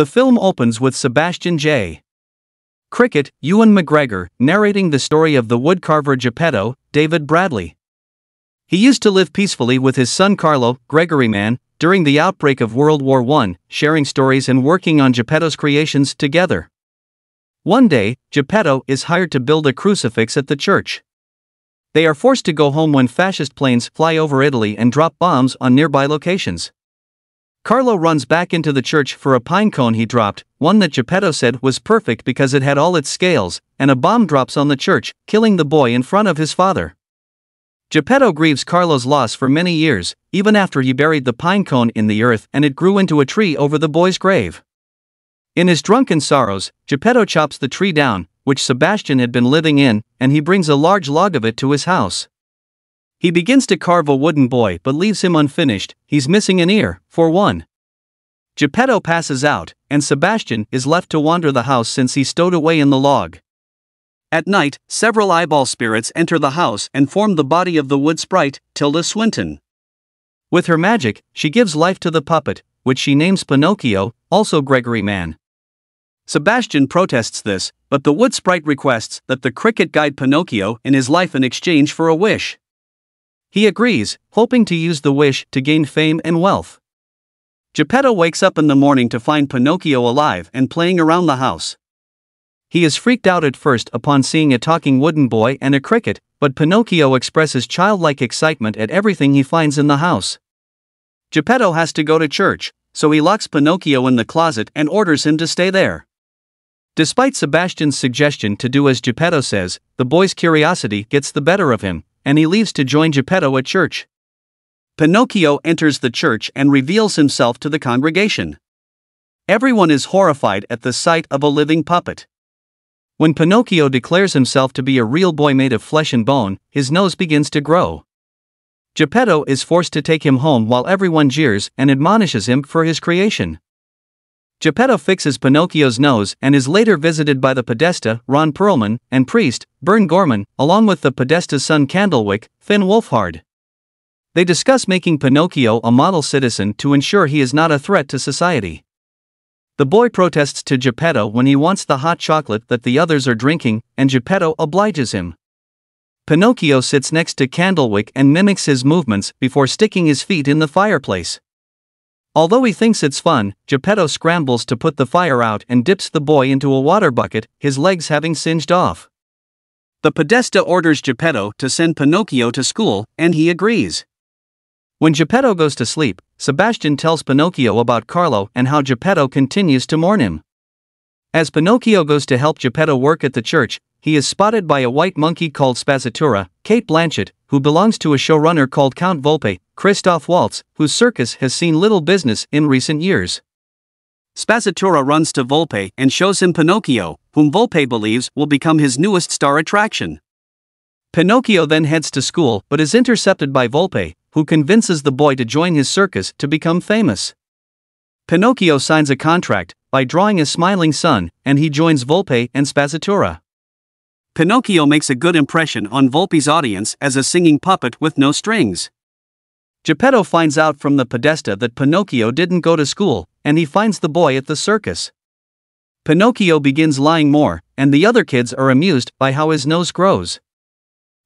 The film opens with Sebastian J. Cricket, Ewan McGregor, narrating the story of the woodcarver Geppetto, David Bradley. He used to live peacefully with his son Carlo, Gregory Mann, during the outbreak of World War I, sharing stories and working on Geppetto's creations together. One day, Geppetto is hired to build a crucifix at the church. They are forced to go home when fascist planes fly over Italy and drop bombs on nearby locations. Carlo runs back into the church for a pine cone he dropped, one that Geppetto said was perfect because it had all its scales, and a bomb drops on the church, killing the boy in front of his father. Geppetto grieves Carlo's loss for many years, even after he buried the pine cone in the earth and it grew into a tree over the boy's grave. In his drunken sorrows, Geppetto chops the tree down, which Sebastian had been living in, and he brings a large log of it to his house. He begins to carve a wooden boy but leaves him unfinished, he's missing an ear, for one. Geppetto passes out, and Sebastian is left to wander the house since he stowed away in the log. At night, several eyeball spirits enter the house and form the body of the wood sprite, Tilda Swinton. With her magic, she gives life to the puppet, which she names Pinocchio, also Gregory Mann. Sebastian protests this, but the wood sprite requests that the cricket guide Pinocchio in his life in exchange for a wish. He agrees, hoping to use the wish to gain fame and wealth. Geppetto wakes up in the morning to find Pinocchio alive and playing around the house. He is freaked out at first upon seeing a talking wooden boy and a cricket, but Pinocchio expresses childlike excitement at everything he finds in the house. Geppetto has to go to church, so he locks Pinocchio in the closet and orders him to stay there. Despite Sebastian's suggestion to do as Geppetto says, the boy's curiosity gets the better of him, and he leaves to join Geppetto at church. Pinocchio enters the church and reveals himself to the congregation. Everyone is horrified at the sight of a living puppet. When Pinocchio declares himself to be a real boy made of flesh and bone, his nose begins to grow. Geppetto is forced to take him home while everyone jeers and admonishes him for his creation. Geppetto fixes Pinocchio's nose and is later visited by the Podesta, Ron Perlman, and priest, Burn Gorman, along with the Podesta's son Candlewick, Finn Wolfhard. They discuss making Pinocchio a model citizen to ensure he is not a threat to society. The boy protests to Geppetto when he wants the hot chocolate that the others are drinking, and Geppetto obliges him. Pinocchio sits next to Candlewick and mimics his movements before sticking his feet in the fireplace. Although he thinks it's fun, Geppetto scrambles to put the fire out and dips the boy into a water bucket, his legs having singed off. The Podesta orders Geppetto to send Pinocchio to school, and he agrees. When Geppetto goes to sleep, Sebastian tells Pinocchio about Carlo and how Geppetto continues to mourn him. As Pinocchio goes to help Geppetto work at the church, he is spotted by a white monkey called Spazzatura, Cate Blanchett, who belongs to a showrunner called Count Volpe, Christoph Waltz, whose circus has seen little business in recent years. Spazzatura runs to Volpe and shows him Pinocchio, whom Volpe believes will become his newest star attraction. Pinocchio then heads to school but is intercepted by Volpe, who convinces the boy to join his circus to become famous. Pinocchio signs a contract by drawing a smiling sun, and he joins Volpe and Spazzatura. Pinocchio makes a good impression on Volpe's audience as a singing puppet with no strings. Geppetto finds out from the Podesta that Pinocchio didn't go to school, and he finds the boy at the circus. Pinocchio begins lying more, and the other kids are amused by how his nose grows.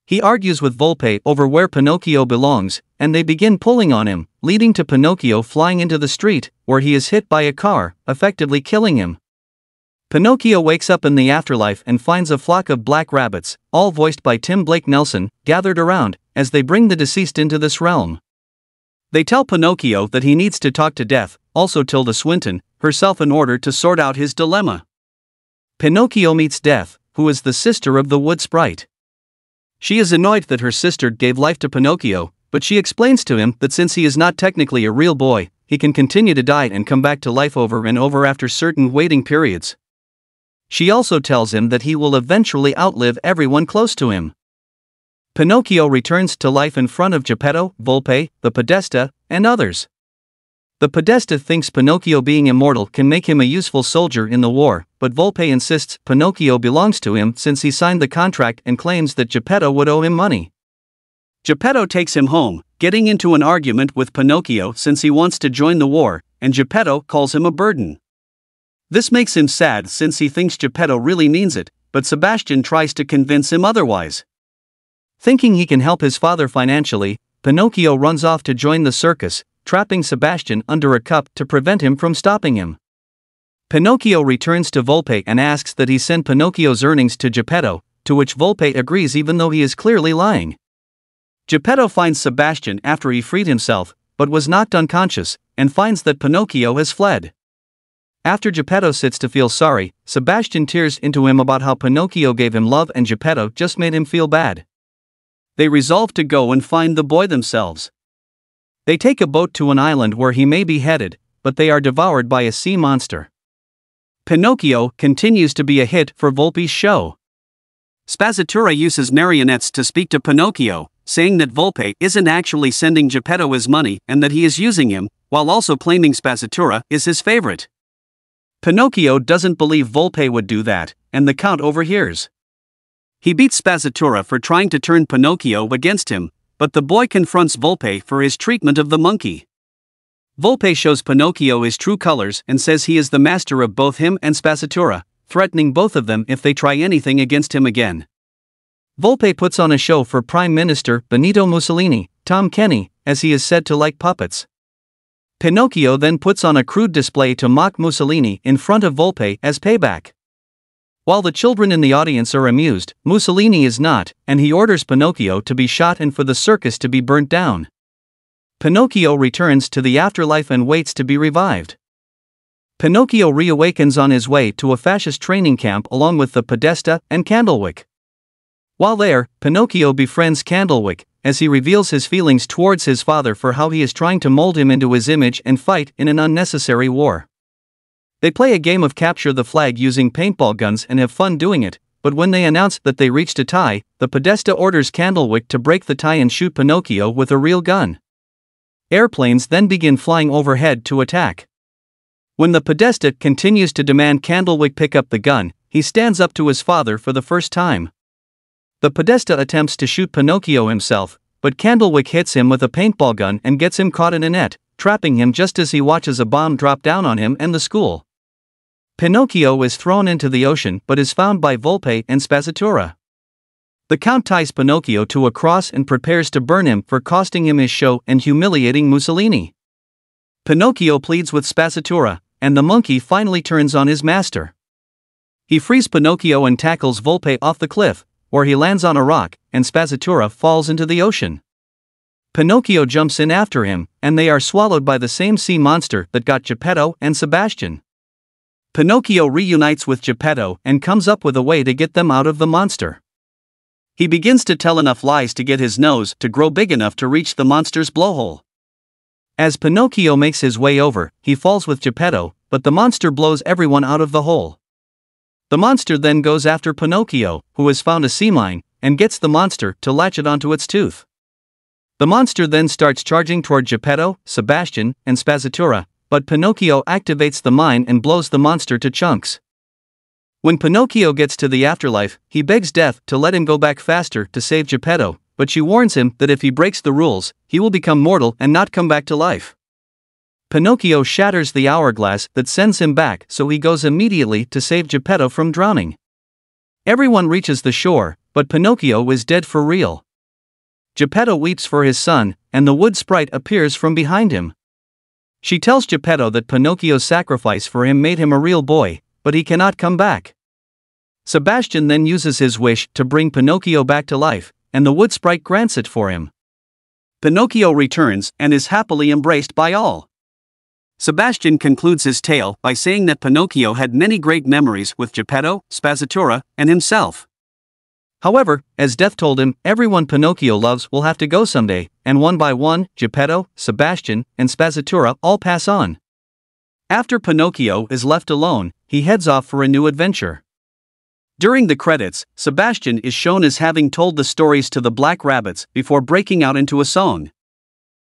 He argues with Volpe over where Pinocchio belongs, and they begin pulling on him, leading to Pinocchio flying into the street, where he is hit by a car, effectively killing him. Pinocchio wakes up in the afterlife and finds a flock of black rabbits, all voiced by Tim Blake Nelson, gathered around, as they bring the deceased into this realm. They tell Pinocchio that he needs to talk to Death, also Tilda Swinton, herself in order to sort out his dilemma. Pinocchio meets Death, who is the sister of the wood sprite. She is annoyed that her sister gave life to Pinocchio, but she explains to him that since he is not technically a real boy, he can continue to die and come back to life over and over after certain waiting periods. She also tells him that he will eventually outlive everyone close to him. Pinocchio returns to life in front of Geppetto, Volpe, the Podesta, and others. The Podesta thinks Pinocchio being immortal can make him a useful soldier in the war, but Volpe insists Pinocchio belongs to him since he signed the contract and claims that Geppetto would owe him money. Geppetto takes him home, getting into an argument with Pinocchio since he wants to join the war, and Geppetto calls him a burden. This makes him sad since he thinks Geppetto really means it, but Sebastian tries to convince him otherwise. Thinking he can help his father financially, Pinocchio runs off to join the circus, trapping Sebastian under a cup to prevent him from stopping him. Pinocchio returns to Volpe and asks that he send Pinocchio's earnings to Geppetto, to which Volpe agrees even though he is clearly lying. Geppetto finds Sebastian after he freed himself, but was knocked unconscious, and finds that Pinocchio has fled. After Geppetto sits to feel sorry, Sebastian tears into him about how Pinocchio gave him love and Geppetto just made him feel bad. They resolve to go and find the boy themselves. They take a boat to an island where he may be headed, but they are devoured by a sea monster. Pinocchio continues to be a hit for Volpe's show. Spazzatura uses marionettes to speak to Pinocchio, saying that Volpe isn't actually sending Geppetto his money and that he is using him, while also claiming Spazzatura is his favorite. Pinocchio doesn't believe Volpe would do that, and the Count overhears. He beats Spazzatura for trying to turn Pinocchio against him, but the boy confronts Volpe for his treatment of the monkey. Volpe shows Pinocchio his true colors and says he is the master of both him and Spazzatura, threatening both of them if they try anything against him again. Volpe puts on a show for Prime Minister Benito Mussolini, Tom Kenny, as he is said to like puppets. Pinocchio then puts on a crude display to mock Mussolini in front of Volpe as payback. While the children in the audience are amused, Mussolini is not, and he orders Pinocchio to be shot and for the circus to be burnt down. Pinocchio returns to the afterlife and waits to be revived. Pinocchio reawakens on his way to a fascist training camp along with the Podesta and Candlewick. While there, Pinocchio befriends Candlewick, as he reveals his feelings towards his father for how he is trying to mold him into his image and fight in an unnecessary war. They play a game of capture the flag using paintball guns and have fun doing it, but when they announce that they reached a tie, the Podesta orders Candlewick to break the tie and shoot Pinocchio with a real gun. Airplanes then begin flying overhead to attack. When the Podesta continues to demand Candlewick pick up the gun, he stands up to his father for the first time. The Podesta attempts to shoot Pinocchio himself, but Candlewick hits him with a paintball gun and gets him caught in a net, trapping him just as he watches a bomb drop down on him and the school. Pinocchio is thrown into the ocean but is found by Volpe and Spazzatura. The Count ties Pinocchio to a cross and prepares to burn him for costing him his show and humiliating Mussolini. Pinocchio pleads with Spazzatura, and the monkey finally turns on his master. He frees Pinocchio and tackles Volpe off the cliff, where he lands on a rock, and Spazzatura falls into the ocean. Pinocchio jumps in after him, and they are swallowed by the same sea monster that got Geppetto and Sebastian. Pinocchio reunites with Geppetto and comes up with a way to get them out of the monster. He begins to tell enough lies to get his nose to grow big enough to reach the monster's blowhole. As Pinocchio makes his way over, he falls with Geppetto, but the monster blows everyone out of the hole. The monster then goes after Pinocchio, who has found a sea mine, and gets the monster to latch it onto its tooth. The monster then starts charging toward Geppetto, Sebastian, and Spazzatura, but Pinocchio activates the mine and blows the monster to chunks. When Pinocchio gets to the afterlife, he begs Death to let him go back faster to save Geppetto, but she warns him that if he breaks the rules, he will become mortal and not come back to life. Pinocchio shatters the hourglass that sends him back, so he goes immediately to save Geppetto from drowning. Everyone reaches the shore, but Pinocchio is dead for real. Geppetto weeps for his son, and the wood sprite appears from behind him. She tells Geppetto that Pinocchio's sacrifice for him made him a real boy, but he cannot come back. Sebastian then uses his wish to bring Pinocchio back to life, and the wood sprite grants it for him. Pinocchio returns and is happily embraced by all. Sebastian concludes his tale by saying that Pinocchio had many great memories with Geppetto, Spazzatura, and himself. However, as Death told him, everyone Pinocchio loves will have to go someday, and one by one, Geppetto, Sebastian, and Spazzatura all pass on. After Pinocchio is left alone, he heads off for a new adventure. During the credits, Sebastian is shown as having told the stories to the Black Rabbits before breaking out into a song.